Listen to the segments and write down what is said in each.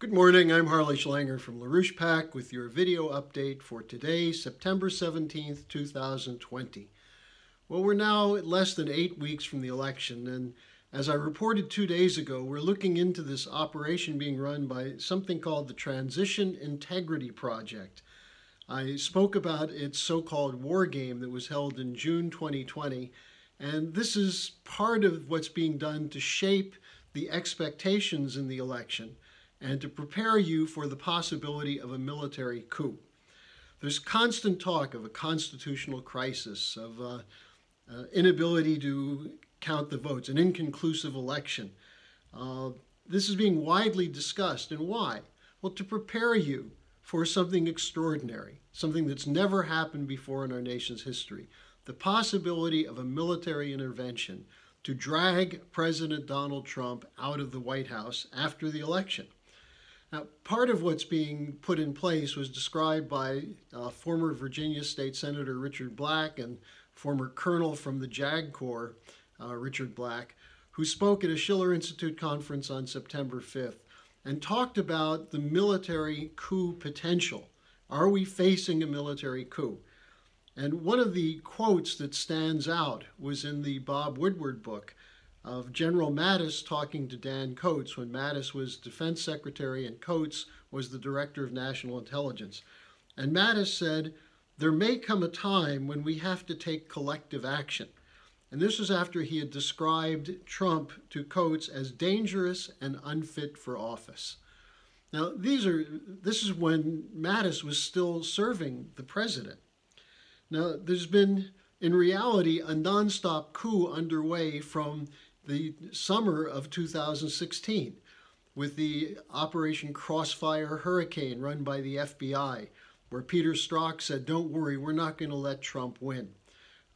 Good morning, I'm Harley Schlanger from LaRouchePAC with your video update for today, September 17th, 2020. Well, we're now less than eight weeks from the election, and as I reported two days ago, we're looking into this operation being run by something called the Transition Integrity Project. I spoke about its so-called war game that was held in June 2020, and this is part of what's being done to shape the expectations in the election and to prepare you for the possibility of a military coup. There's constant talk of a constitutional crisis, of uh, uh, inability to count the votes, an inconclusive election. Uh, this is being widely discussed, and why? Well, to prepare you for something extraordinary, something that's never happened before in our nation's history, the possibility of a military intervention to drag President Donald Trump out of the White House after the election. Now, part of what's being put in place was described by uh, former Virginia State Senator Richard Black and former colonel from the JAG Corps, uh, Richard Black, who spoke at a Schiller Institute conference on September 5th and talked about the military coup potential. Are we facing a military coup? And one of the quotes that stands out was in the Bob Woodward book, of General Mattis talking to Dan Coats when Mattis was Defense Secretary and Coats was the Director of National Intelligence. And Mattis said, There may come a time when we have to take collective action. And this was after he had described Trump to Coats as dangerous and unfit for office. Now, these are, this is when Mattis was still serving the president. Now, there's been, in reality, a nonstop coup underway from the summer of 2016 with the Operation Crossfire Hurricane run by the FBI, where Peter Strzok said, Don't worry, we're not going to let Trump win.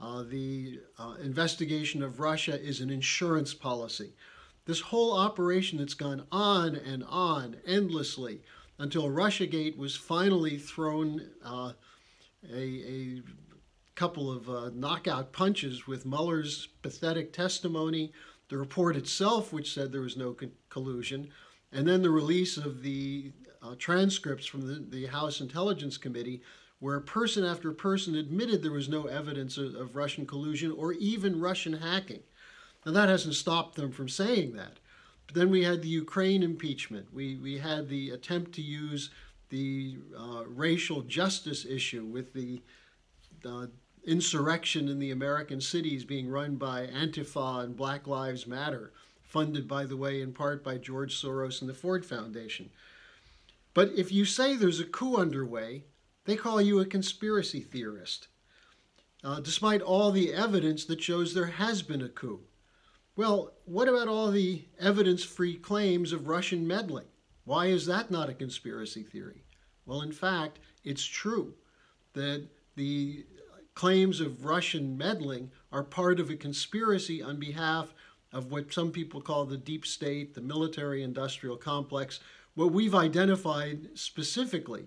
Uh, the uh, investigation of Russia is an insurance policy. This whole operation that's gone on and on endlessly until Russiagate was finally thrown uh, a, a, couple of uh, knockout punches with Mueller's pathetic testimony, the report itself, which said there was no collusion, and then the release of the uh, transcripts from the, the, House Intelligence Committee, where person after person admitted there was no evidence of, of Russian collusion or even Russian hacking. Now, that hasn't stopped them from saying that. But then we had the Ukraine impeachment. We, we had the attempt to use the uh, racial justice issue with the uh, insurrection in the American cities being run by Antifa and Black Lives Matter, funded, by the way, in part by George Soros and the Ford Foundation. But if you say there's a coup underway, they call you a conspiracy theorist, uh, despite all the evidence that shows there has been a coup. Well, what about all the evidence free claims of Russian meddling? Why is that not a conspiracy theory? Well, in fact, it's true that the claims of Russian meddling are part of a conspiracy on behalf of what some people call the deep state, the military industrial complex, what we've identified specifically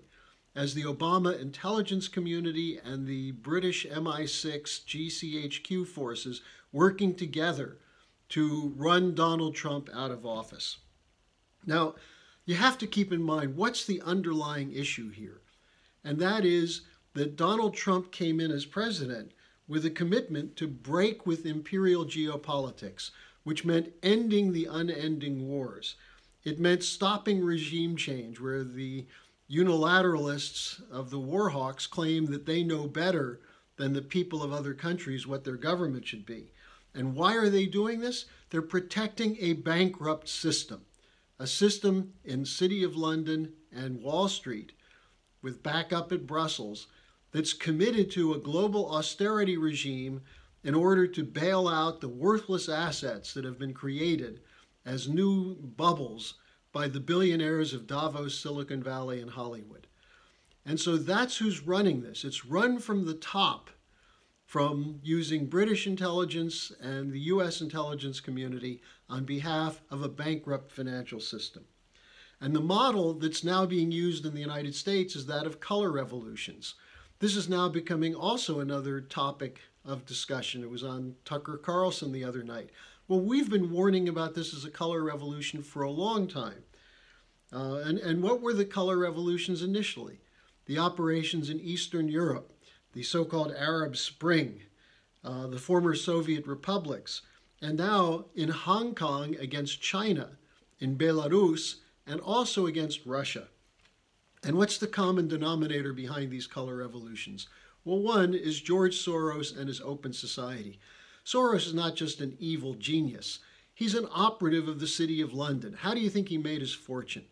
as the Obama intelligence community and the British MI6 GCHQ forces working together to run Donald Trump out of office. Now, you have to keep in mind what's the underlying issue here, and that is that Donald Trump came in as president with a commitment to break with imperial geopolitics, which meant ending the unending wars. It meant stopping regime change, where the unilateralists of the war hawks claim that they know better than the people of other countries what their government should be. And why are they doing this? They're protecting a bankrupt system, a system in City of London and Wall Street with backup at Brussels that's committed to a global austerity regime in order to bail out the worthless assets that have been created as new bubbles by the billionaires of Davos, Silicon Valley, and Hollywood. And so that's who's running this. It's run from the top, from using British intelligence and the US intelligence community on behalf of a bankrupt financial system. And the model that's now being used in the United States is that of color revolutions, this is now becoming also another topic of discussion. It was on Tucker Carlson the other night. Well, we've been warning about this as a color revolution for a long time. Uh, and, and what were the color revolutions initially? The operations in Eastern Europe, the so called Arab Spring, uh, the former Soviet republics, and now in Hong Kong against China, in Belarus, and also against Russia. And what's the common denominator behind these color revolutions? Well, one is George Soros and his Open Society. Soros is not just an evil genius, he's an operative of the City of London. How do you think he made his fortune?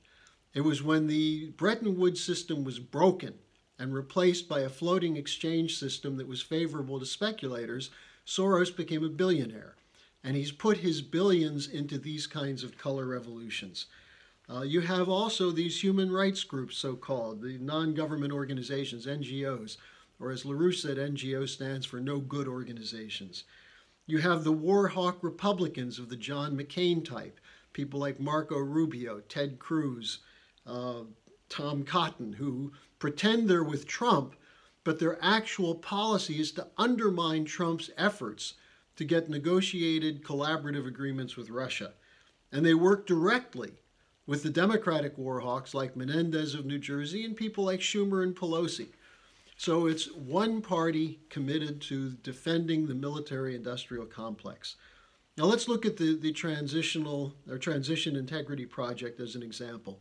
It was when the Bretton Woods system was broken and replaced by a floating exchange system that was favorable to speculators, Soros became a billionaire. And he's put his billions into these kinds of color revolutions. Uh, you have also these human rights groups, so called, the non government organizations, NGOs, or as LaRouche said, NGO stands for no good organizations. You have the war hawk Republicans of the John McCain type, people like Marco Rubio, Ted Cruz, uh, Tom Cotton, who pretend they're with Trump, but their actual policy is to undermine Trump's efforts to get negotiated collaborative agreements with Russia. And they work directly with the Democratic war hawks like Menendez of New Jersey and people like Schumer and Pelosi. So it's one party committed to defending the military industrial complex. Now let's look at the, the transitional or transition integrity project as an example.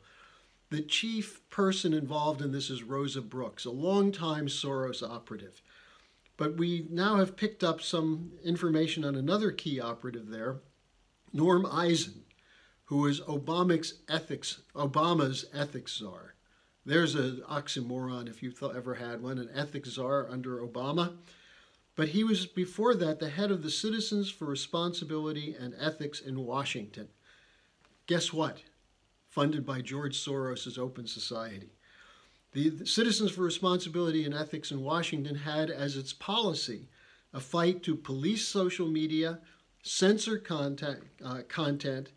The chief person involved in this is Rosa Brooks, a longtime Soros operative. But we now have picked up some information on another key operative there, Norm Eisen, who is Obama's ethics, Obama's ethics czar. There's an oxymoron if you've ever had one, an ethics czar under Obama. But he was before that the head of the Citizens for Responsibility and Ethics in Washington. Guess what? Funded by George Soros' Open Society. The Citizens for Responsibility and Ethics in Washington had as its policy a fight to police social media, censor content, uh, content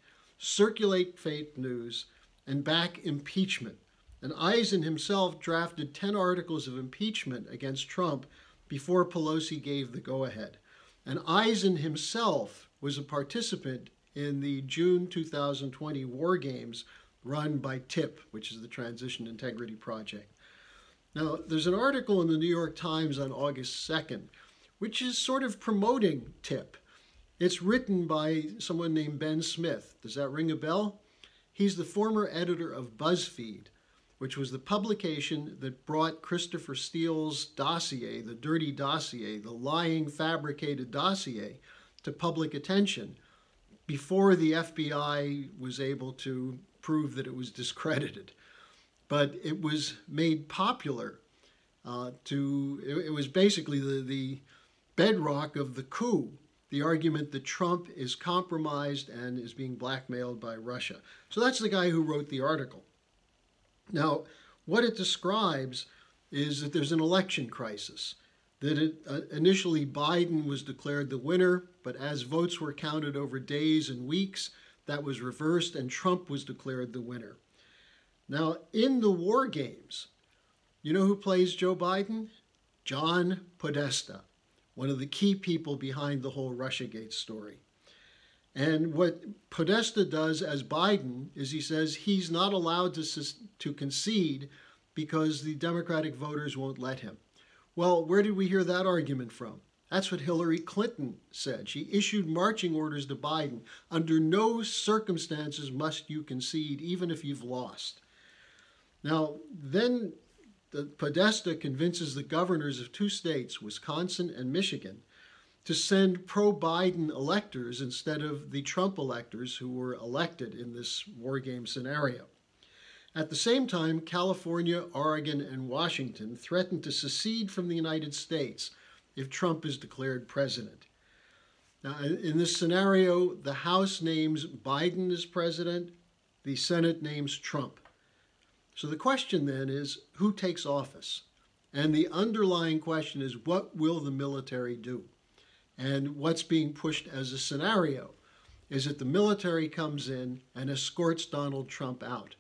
circulate fake news, and back impeachment. And Eisen himself drafted 10 articles of impeachment against Trump before Pelosi gave the go ahead. And Eisen himself was a participant in the June 2020 war games run by TIP, which is the Transition Integrity Project. Now, there's an article in the New York Times on August 2nd, which is sort of promoting TIP. It's written by someone named Ben Smith. Does that ring a bell? He's the former editor of BuzzFeed, which was the publication that brought Christopher Steele's dossier, the dirty dossier, the lying, fabricated dossier, to public attention before the FBI was able to prove that it was discredited. But it was made popular uh, to, it, it was basically the, the bedrock of the coup the argument that Trump is compromised and is being blackmailed by Russia. So that's the guy who wrote the article. Now, what it describes is that there's an election crisis. That it, uh, initially Biden was declared the winner, but as votes were counted over days and weeks, that was reversed and Trump was declared the winner. Now, in the war games, you know who plays Joe Biden? John Podesta one of the key people behind the whole Russiagate story. And what Podesta does as Biden is he says he's not allowed to, to concede because the Democratic voters won't let him. Well, where did we hear that argument from? That's what Hillary Clinton said. She issued marching orders to Biden. Under no circumstances must you concede, even if you've lost. Now, then the Podesta convinces the governors of two states, Wisconsin and Michigan, to send pro Biden electors instead of the Trump electors who were elected in this war game scenario. At the same time, California, Oregon, and Washington threaten to secede from the United States if Trump is declared president. Now, in this scenario, the House names Biden as president, the Senate names Trump. So the question then is who takes office? And the underlying question is what will the military do? And what's being pushed as a scenario is that the military comes in and escorts Donald Trump out.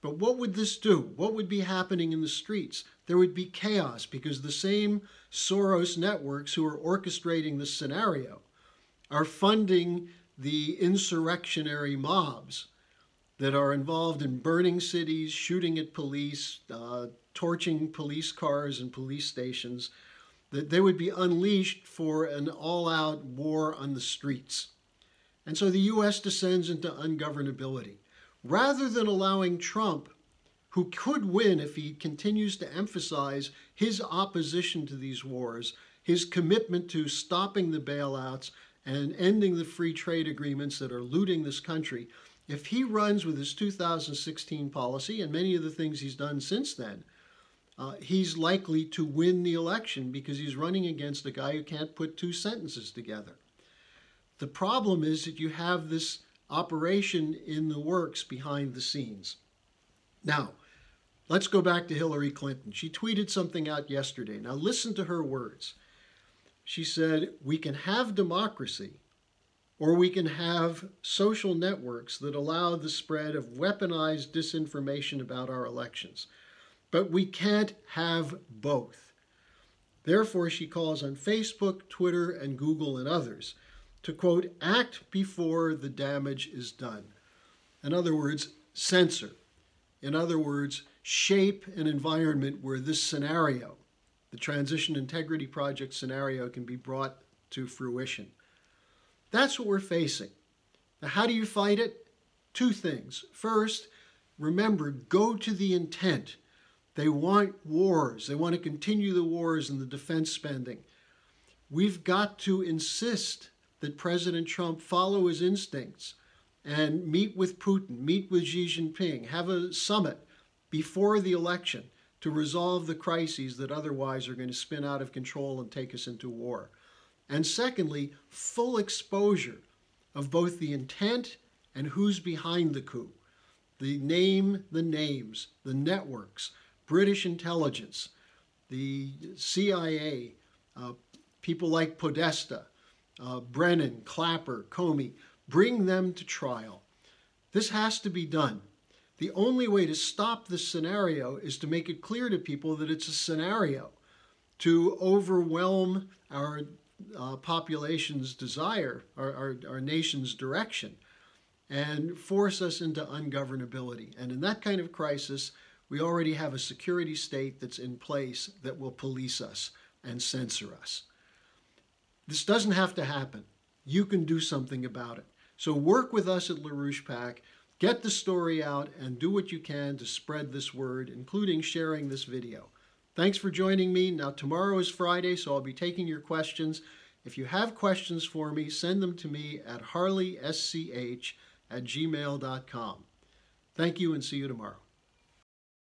But what would this do? What would be happening in the streets? There would be chaos because the same Soros networks who are orchestrating this scenario are funding the insurrectionary mobs that are involved in burning cities, shooting at police, uh, torching police cars and police stations, that they would be unleashed for an all out war on the streets. And so the U.S. descends into ungovernability. Rather than allowing Trump, who could win if he continues to emphasize his opposition to these wars, his commitment to stopping the bailouts and ending the free trade agreements that are looting this country, if he runs with his 2016 policy and many of the things he's done since then, uh, he's likely to win the election because he's running against a guy who can't put two sentences together. The problem is that you have this operation in the works behind the scenes. Now, let's go back to Hillary Clinton. She tweeted something out yesterday. Now, listen to her words. She said, We can have democracy, or we can have social networks that allow the spread of weaponized disinformation about our elections. But we can't have both. Therefore, she calls on Facebook, Twitter, and Google and others to quote, act before the damage is done. In other words, censor. In other words, shape an environment where this scenario, the Transition Integrity Project scenario, can be brought to fruition. That's what we're facing. Now, how do you fight it? Two things. First, remember, go to the intent. They want wars. They want to continue the wars and the defense spending. We've got to insist that President Trump follow his instincts and meet with Putin, meet with Xi Jinping, have a summit before the election to resolve the crises that otherwise are going to spin out of control and take us into war. And secondly, full exposure of both the intent and who's behind the coup. The name, the names, the networks, British intelligence, the CIA, uh, people like Podesta, uh, Brennan, Clapper, Comey, bring them to trial. This has to be done. The only way to stop this scenario is to make it clear to people that it's a scenario to overwhelm our uh, population's desire, our, our, our nation's direction, and force us into ungovernability. And in that kind of crisis, we already have a security state that's in place that will police us and censor us. This doesn't have to happen. You can do something about it. So work with us at LaRouchePAC, get the story out, and do what you can to spread this word, including sharing this video. Thanks for joining me. Now, tomorrow is Friday, so I'll be taking your questions. If you have questions for me, send them to me at harleysch at gmail.com. Thank you and see you tomorrow.